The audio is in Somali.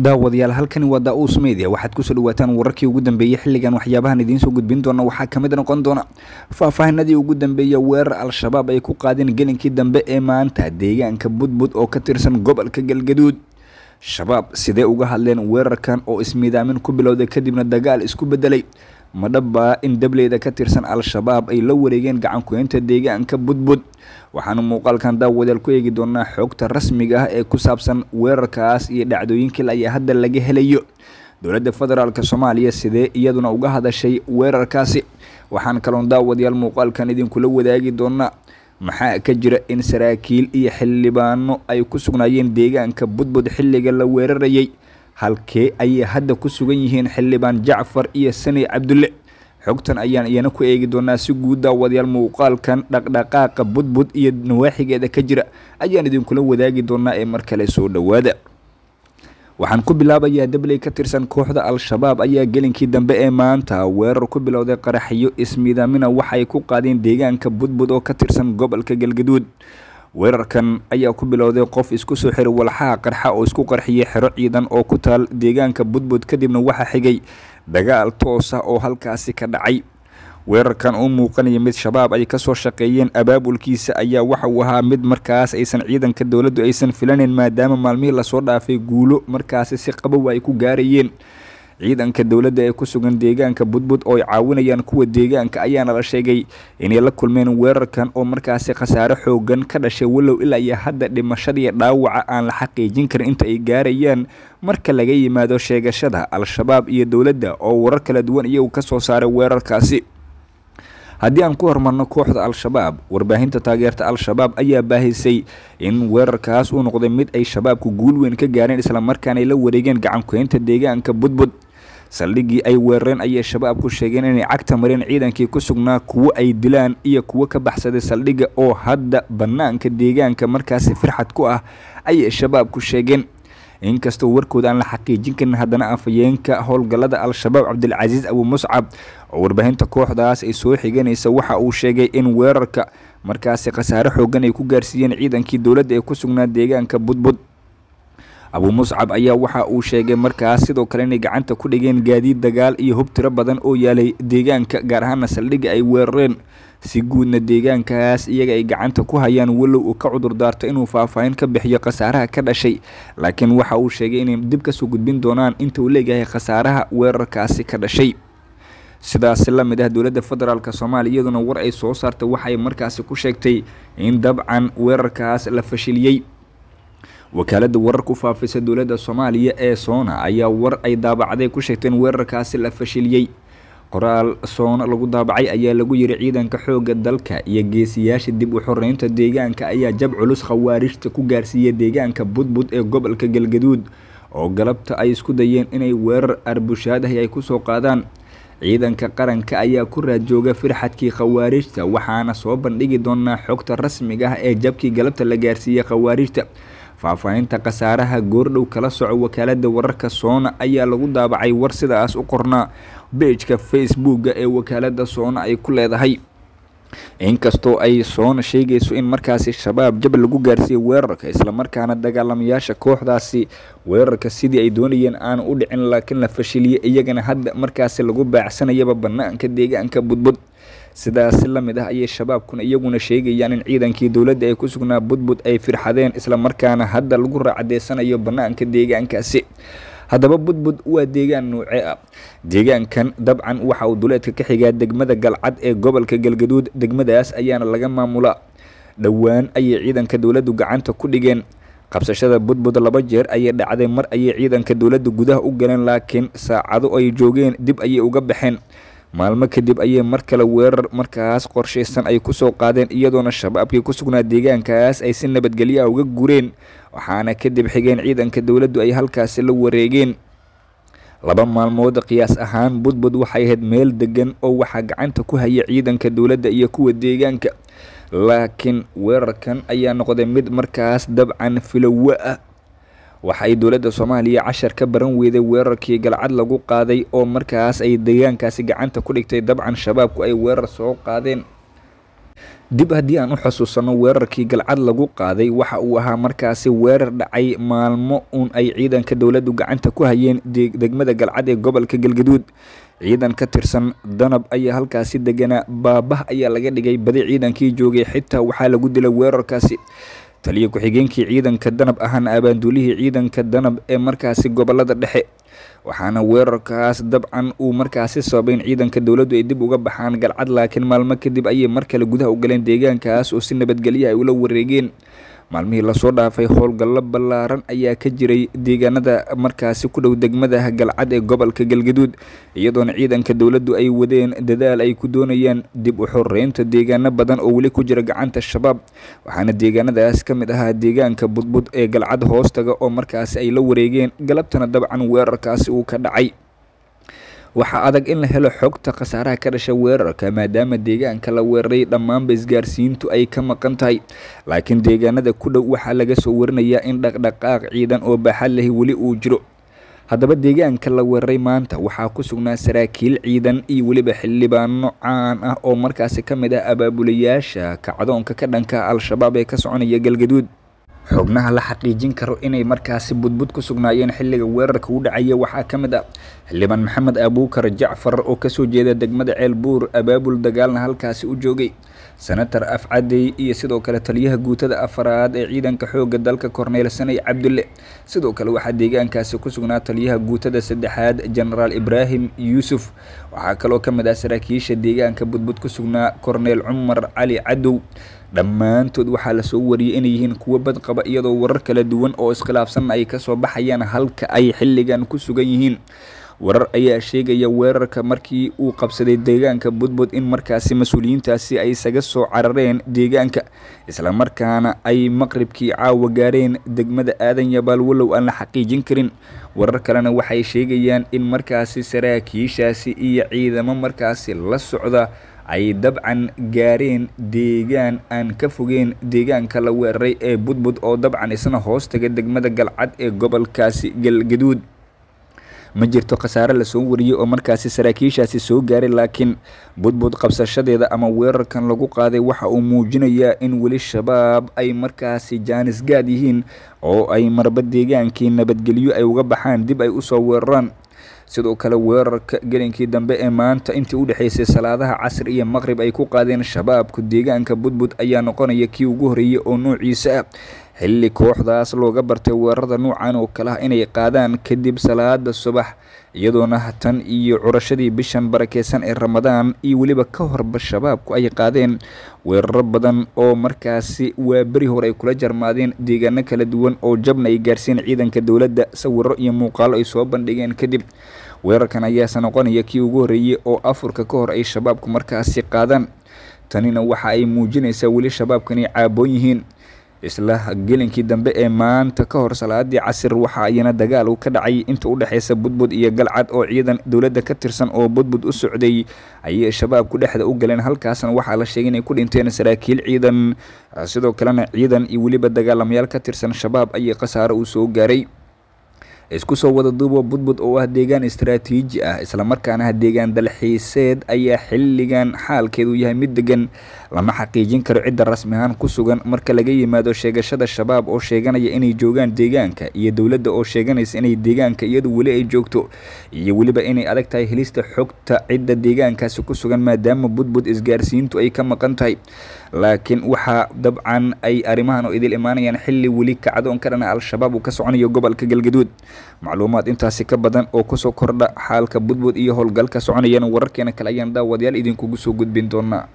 daawadayaal halkani waa daa-uus media. Waxaad ku soo dhawaataan wararkii ugu dambeeyey xilligan waxyaabahan idiin soo gudbin doona. Waxaa ka mid noqon doona faahfaahinadii ugu dambeeya weerar al-shabaab ay ku qaadeen gelinkii dambe ee maanta deegaanka budbud oo ka tirsan gobolka galgaduud. Shabaab sidee uga hadleen weerarkan oo ismiidaamin ku bilowday kadibna dagaal isku bedelay ma dhabbaa in dableyda ka tirsan al-shabaab ay la wareegeen gacankuheynta deegaanka budbud. Waxaanu muuqaalkan daawadayaal ku eegi doonaa xoogta rasmiga ah ee ku saabsan weerarkaas iyo dhacdooyinkii ayaa hadda laga helayo. Dowladda federaalk soomaaliya sidee iyaduna uga hadashay weerarkaasi? Waxaan kaloon daawadayaal muuqaalkan idinkula wadaagi doonaa. Maxaa ka jira in saraakiil iyo xildhibaano ay ku sugnaayeen deegaanka budbud xilliga la weerarayay halkee ayay hadda ku sugan yihiin xildhibaan jacfar iyo sani cabdulle. Xogtan ayaan iyana ku eegi doonaa si guud daawadayaal muuqaalkan dhaqdhaqaaqa budbud iyo nawaaxigeeda ka jira. Ayaan idinkula wadaagi doonaa ee mar kale soo dhowaada. Waxaan ku bilaabayaa dabley ka tirsan kooxda al-shabaab ayaa gelinkii dambe ee maanta weerar ku bilowday qaraxyo ismiidaamina waxay ku qaadeen deegaanka budbud oo ka tirsan gobolka galgaduud weerarkan ayaa ku bilowday qof isku soo xiray walxaha qarxa oo isku qarxiyay xero ciidan oo ku taal deegaanka budbud kadibna waxaa xigay dagaal toos ah oo halkaasi ka dhacay. Weerarkan oo muuqanaya mid shabaab ay ka soo shaqeeyeen abaabulkiisa ayaa waxa uu ahaa mid markaas aysan ciidanka dowladdu aysan filaneyn maadaama maalmihii la soo dhaafay guulo markaasi si qabow ay ku gaarayeen ciidanka dowladda ee ku sugan deegaanka budbud oo ay caawinayaan kuwa deegaanka ayaana la sheegay inay la kulmeen weerarkan oo markaasi khasaare xoogan ka dhashay walow ilaa iyo hadda dhimashadiiyo dhaawaca aan la xaqiijin karin inta ay gaarayaan. Marka laga yimaado sheegashada al-shabaab iyo dowladda oo warar kala duwan iyagu ka soo saaray weerarkaasi. Haddii aan ku hormarno kooxda al-shabaab warbaahinta taageerta al-shabaab ayaa baahisay in weerarkaas uu noqday mid ay shabaabku guul weyn ka gaareen islamarkaana ay la wareegeen gacankuheynta deegaanka budbud saldhiggii ay weerareen ayay shabaabku sheegeen inay cagta mareen ciidankii ku sugnaa kuwo ay dilaan iyo kuwo ka baxsaday saldhigga oo hadda bannaanka deegaanka markaasi firxad ku ah ayay shabaabku sheegeen. Inkastoo warkooda aan la xaqiijin karin haddana afayeenka howlgallada al-shabaab cabdilcasiis abu muscab oo warbaahinta kooxdaas ay soo xiganaysa waxa uu sheegay in weerarka markaasi khasaare xoogan ay ku gaarsiiyeen ciidankii dowladda ee ku sugnaa deegaanka budbud abu muscab ayaa waxa uu sheegay markaas sidoo kale inay gacanta ku dhigeen gaadiid dagaal iyo hub tiro badan oo yaalay deegaanka gaar ahaana saldhigga ay weerareen. Si guudna deegaankaas iyaga ay gacanta ku hayaan walow uu ka cudur daarto inuu faahfaahin ka bixiyo khasaaraha ka dhashay. Laakiin waxa uu sheegay inay dib ka soo gudbin doonaan inta uu leeyahay khasaaraha weerarkaasi ka dhashay. Sidaasi la mid ah dowladda federaalk soomaaliya iyaduna war ay soo saartay waxay markaasi ku sheegtay in dabcan weerarkaas la fashiliyey wakaaladda wararka u faafisa dowladda soomaaliya ee soona ayaa war ay daabacday ku sheegtay in weerarkaasi la fashiliyey. Qoraal soona lagu daabacay ayaa lagu yiri ciidanka xoogga dalka iyo geesiyaasha dib u xoreynta deegaanka ayaa jab culus khawaarijta ku gaarsiiyay deegaanka budbud ee gobolka galgaduud oo galabta ay isku dayeen inay weerar arbushaadahi ay ku soo qaadaan. Ciidanka qaranka ayaa ku raadjooga firxadkii khawaarijta waxaana soo bandhigi doonaa xogta rasmiga ah ee jabkii galabta la gaarsiiyey khawaarijta faahfaahinta khasaaraha goordhow kala soco wakaaladda wararka soona ayaa lagu daabacay war sidaas u qornaa beejka facebooka ee wakaaladda soona ay ku leedahay inkastoo ay soona sheegayso in markaasi shabaab jab lagu gaarsiiyey weerarka islamarkaana dagaalamayaasha kooxdaasi weerarka sidii ay doonayeen aanu u dhicin laakiin la fashiliyey iyagana hadda markaasi lagu baacsanayaba bannaanka deegaanka budbud sidaasi la mid ah ayay shabaabkuna iyaguna sheegayaan in ciidankii dowladda ee ku sugnaa budbud ay firxadeen islamarkaana hadda lagu raacadeysanayo bannaanka deegaankaasi. Haddaba budbud waa deegaan noocee ah. Deegaankan dabcan waxa uu duleedka ka xigaa degmada galcad ee gobolka galgaduud degmadaas ayaana laga maamulaa. Dhowaan ayay ciidanka dowladdu gacanta ku dhigeen. Qabsashada budbud laba jeer ayay dhacday mar ayay ciidanka dowladda gudaha u galeen laakiin saacado ay joogeen dib ayay uga baxeen maalmo kadib ayay mar kale weerar markaas qorshaysan ay ku soo qaadeen iyadoona shabaabkii ku sugnaa deegaankaas ay si nabadgelyo ah uga gureen. Waxaana kadib xigeen ciidanka dowladdu ay halkaasi la wareegeen. Laba maalmood qiyaas ahaan budbud waxay ahayd meel degan oo waxaa gacanta ku haya ciidanka dowladda iyo kuwa deegaanka. Laakiin weerarkan ayaa noqday mid markaas dabcan filowa. ah waxa ay dowladda soomaaliya cashar ka baran weyday weerarkii galcad lagu qaaday oo markaas ay deegaankaasi gacanta ku dhigtay dabcan shabaabku ay weerar soo qaadeen. Dib haddii aan u xusuusano weerarkii galcad lagu qaaday waxa uu ahaa markaasi weerar dhacay maalmo uun ay ciidanka dowladdu gacanta ku hayeen degmada galcad ee gobolka galgaduud. Ciidan ka tirsan danab ayaa halkaasi deganaa baabah ayaa laga dhigay badi ciidankii joogay xitaa waxaa lagu dilay weerarkaasi taliya ku-xigeenkii ciidanka danab ahaana abaanduulihii ciidanka danab ee markaasi gobollada dhexe. Waxaana weerarkaas dabcan uu markaasi sababay in ciidanka dowladdu ay dib uga baxaan galcad laakiin maalmo kadib ayay mar kale gudaha u galeen deegaankaas oo si nabadgelya ay ula wareegeen maalmihii la soo dhaafay howlgallo ballaaran ayaa ka jiray deegaanada markaasi ku dhow degmada galcad ee gobolka galgaduud iyadoona ciidanka dowladdu ay wadeen dadaal ay ku doonayaan dib u xoreynta deegaano badan oo weli ku jira gacanta shabaab. Waxaana deegaanadaas ka mid ahaa deegaanka budbud ee galcad hoostaga oo markaasi ay la wareegeen galabtana dabcan weerarkaasi uu ka dhacay waxaa adag in la helo xogta khasaaraha ka dhasha weerarka maadaama deegaanka la weeraray dhammaanba isgaarsiintu ay ka maqan tahay. Laakiin deegaanada ku dhow waxaa laga soo warinayaa in dhaqdhaqaaq ciidan oo baaxad lahi weli uu jiro. Haddaba deegaanka la weeraray maanta waxaa ku sugnaa saraakiil ciidan iyo weliba xildhibaano caan ah oo markaasi ka mid ah abaabulayaasha kacdoonka ka dhanka al-shabaab ee ka soconaya galgaduud xubnaha la xaqiijin karo inay markaasi budbud ku sugnaayeen xilliga weerarka u dhacaya. Waxaa ka mid ah xildhibaan maxamed abuukar jacfar oo ka soo jeeda degmada ceelbuur abaabul dagaalna halkaasi u joogay senator afcadey iyo sidoo kale taliyaha guutada afaraad ee ciidanka xooga dalka korneyl sanay cabdulle sidoo kale waxaa deegaankaasi ku sugnaa taliyaha guutada saddexaad genaraal ibraahim yuusuf. Waxaa kaloo ka mid ah saraakiisha deegaanka budbud ku sugnaa korneyl cumar cali cadow. Dhammaantood waxaa la soo wariyey inay yihiin kuwo badqaba iyadoo warar kala duwan oo iskhilaafsan ay ka soo baxayaan halka ay xilligan ku sugan yihiin warar ayaa sheegaya weerarka markii uu qabsaday deegaanka budbud in markaasi mas'uuliyiintaasi ay isaga soo carareen deegaanka islamarkaana ay maqribkii caawa gaareen degmada aadan yabaal walow aan la xaqiijin karin. Warar kalena waxay sheegayaan in markaasi saraakiishaasi iyo ciidamo markaasi la socda ay dabcan gaareen deegaan aan ka fogeen deegaanka la weeraray ee budbud oo dabcan isna hoostaga degmada galcad ee gobolkaasi galgaduud ma jirto khasaare la soo wariyey oo markaasi saraakiishaasi soo gaaray laakiin budbud qabsashadeeda ama weerarkan lagu qaaday waxa uu muujinayaa in weli shabaab ay markaasi jaanisgaad yihiin oo ay marba deegaankii nabadgelyo ay uga baxaan dib ay u soo weeraraan. Sidoo kale weerarka gelinkii dambe ee maanta intii u dhexaysay salaadaha casr iyo maqrib ay ku qaadeen shabaabku deegaanka budbud ayaa noqonaya kii ugu horeeyey oo noociisa ah xilli kooxdaas looga bartay weerarada nuucan oo kale ah inay qaadaan kadib salaada subax iyadoona tan iyo curashadii bishan barakeysan ee ramadaan iyo weliba ka horba shabaabku ay qaadeen weeraro badan oo markaasi waa beri hore ay kula jarmaadeen deegaano kala duwan oo jabna ay gaarsiin ciidanka dowladda sawiro iyo muuqaalo ay soo bandhigeen kadib. Weerarkan ayaase noqonaya kii ugu horeeyey oo afurka ka hor ay shabaabku markaasi qaadaan. Tanina waxa ay muujinaysaa weli shabaabka inay caaboon yihiin isla gelinkii dambe ee maanta ka hor salaadii casir waxa ayana dagaal ka dhacay inta u dhexeysa budbud iyo galcad oo ciidan dowladda ka tirsan oo budbud u socday. Ayay shabaabku dhexda u galeen halkaasna waxaa la sheegay inay ku dhinteen saraakiil ciidan. Sidoo kalena ciidan iyo weliba dagaalamayaal ka tirsan shabaab ayay khasaaro uu soo gaaray. Isku soo wada duubo budbud oo ah deegaan istaraatiiji ah islamarkaana ah deegaan dalxiiseed ayaa xilligan xaalkeedu yahay mid degan lama xaqiijin karo cidda rasmi ahaan ku sugan marka laga yimaado sheegashada shabaab oo sheeganaya inay joogaan deegaanka iyo dowladda oo sheeganaysa inay deegaanka iyadu weli ay joogto iyo weliba inay adag tahay helista xogta cidda deegaankaasi ku sugan maadaama budbud isgaarsiintu ay ka maqan tahay. Laakiin waxaa dabcan ay arrimahan oo idil imaanayaan xilli weli kacdoon ka dhana al-shabaab uu ka soconayo gobolka galgaduud. Macluumaad intaasi ka badan oo ku soo kordha xaalka budbud iyo howlgalka soconayana wararkeena kale ayaan daawadayaal idinkugu soo gudbin doonaa